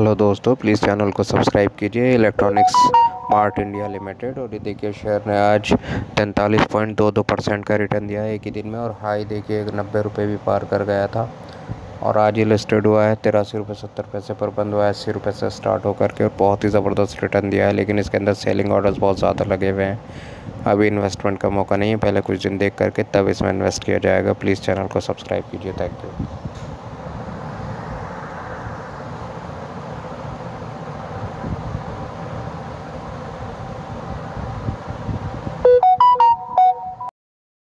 Hello दोस्तों please channel को subscribe कीजिए इलेक्ट्रॉनिक्स मार्ट इंडिया लिमिटेड और ये देखिए शेयर ने आज तैंतालीस पॉइंट दो दो परसेंट का रिटर्न दिया है एक ही दिन में। और हाई देखिए नब्बे रुपये भी पार कर गया था। और आज ये लिस्टेड हुआ है, तिरासी रुपये सत्तर पैसे पर बंद हुआ है। अस्सी रुपये से स्टार्ट होकर के और बहुत ही ज़बरदस्त रिटर्न दिया है। लेकिन इसके अंदर सेलिंग ऑर्डर्स बहुत ज़्यादा लगे हुए हैं। अभी इन्वेस्टमेंट का मौका नहीं है, पहले कुछ दिन देख करके तब इसमें इन्वेस्ट किया जाएगा। प्लीज़ चैनल को सब्सक्राइब कीजिए थैंक यू